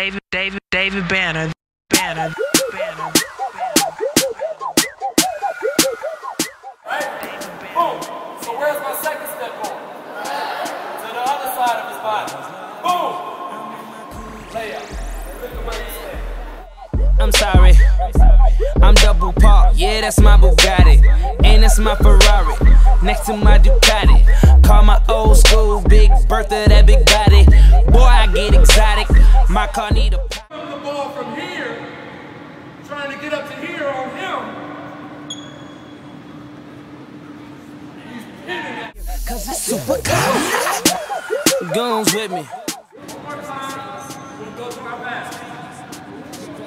David, David, David Banner, Banner, Banner. Boom. So where's my second step on? To the other side of his body. Boom. Layup. Look at where he's at. I'm sorry. I'm double park, yeah, that's my Bugatti. And that's my Ferrari, next to my Ducati. Call my old school Big Bertha, that big body. Boy, I get exotic. My car need a. The ball from here, trying to get up to here on him. He's pinning it. Cause it's super cold. Guns with me. One more time. We'll go to my basket.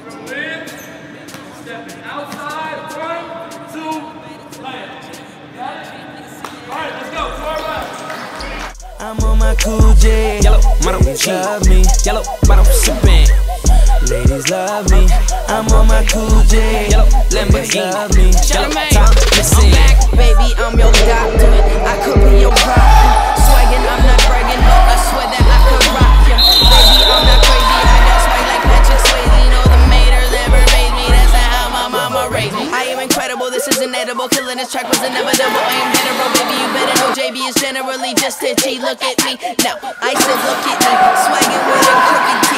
Dribble in. Stepping outside. One, two, layup. Got it? All right, let's go. To our left. I'm on my cool J. Yellow, model, love me. Yellow, bottom sipping. Ladies love me. I'm on my cool J. Yellow, Lamborghini. love me. Yellow, top, listen. I'm back, baby, I'm your doctor. I could be your rocker. Swaggin', I'm not is. Killing this track was inevitable. I am general, baby, you better know JB is generally just itchy. Look at me, now I said look at me. Swaggin' with a crooked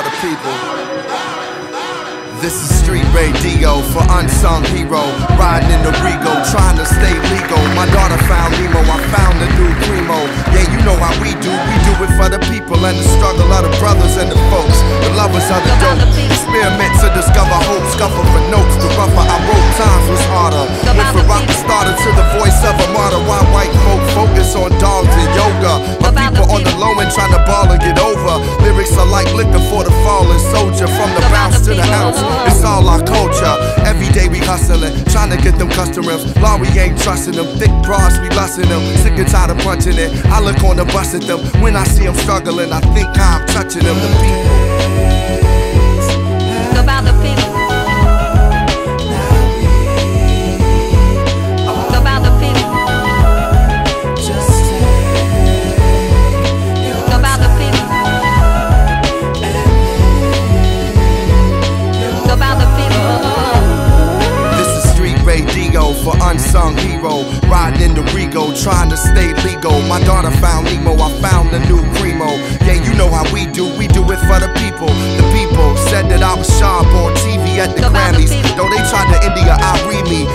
for the people. This is street radio for unsung hero. Riding in the Regal, trying to stay legal. My daughter found Nemo, I found the new Primo. Yeah, you know how we do. We do it for the people and the struggle of the brothers and the. Lyrics are like liquor for the fallen soldier. From the bounce to the ounce, it's all our culture. Every day we hustling, trying to get them customers. Law we ain't trusting them. Thick bras, we lusting them. Sick and tired of punching it. I look on the bus at them. When I see them struggling, I think I'm touching them. The people. trying to stay legal. My daughter found Nemo, I found the new primo. Yeah, you know how we do, we do it for the people. The people said that I was sharp on TV at the Grammys. Though they tried to India, I read me.